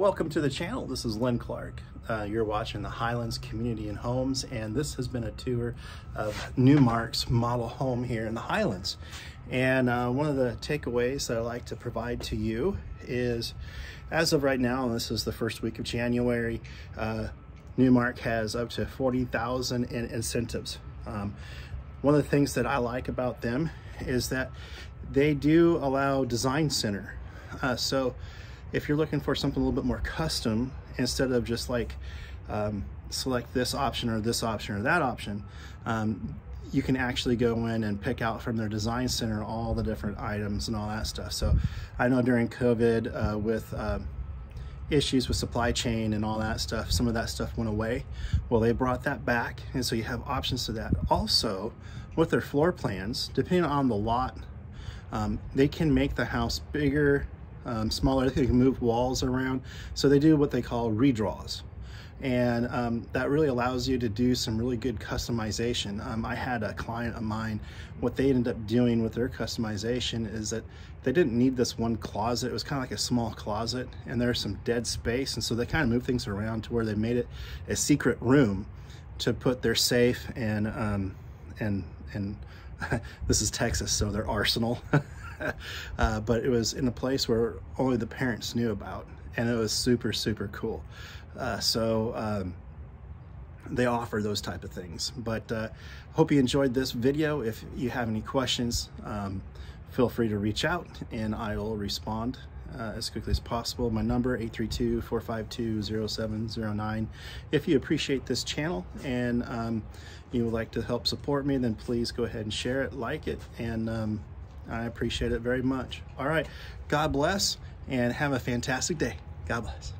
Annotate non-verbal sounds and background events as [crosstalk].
Welcome to the channel. This is Len Clark. Uh, you're watching the Highlands Community and Homes, and this has been a tour of Newmark's model home here in the Highlands. And uh, one of the takeaways that I like to provide to you is, as of right now, and this is the first week of January, uh, Newmark has up to 40,000 in incentives. Um, one of the things that I like about them is that they do allow design center. Uh, so if you're looking for something a little bit more custom, instead of just like um, select this option or this option or that option, um, you can actually go in and pick out from their design center all the different items and all that stuff. So I know during COVID uh, with uh, issues with supply chain and all that stuff, some of that stuff went away. Well, they brought that back. And so you have options to that. Also with their floor plans, depending on the lot, um, they can make the house bigger um, smaller. They can move walls around. So they do what they call redraws. And um, that really allows you to do some really good customization. Um, I had a client of mine, what they ended up doing with their customization is that they didn't need this one closet. It was kind of like a small closet and there's some dead space. And so they kind of moved things around to where they made it a secret room to put their safe and, um, and, and [laughs] this is Texas, so their arsenal. [laughs] [laughs] uh, but it was in a place where only the parents knew about and it was super super cool uh, so um, they offer those type of things but uh, hope you enjoyed this video if you have any questions um, feel free to reach out and I will respond uh, as quickly as possible. My number 832-452-0709. If you appreciate this channel and um, you would like to help support me, then please go ahead and share it, like it, and um, I appreciate it very much. All right. God bless and have a fantastic day. God bless.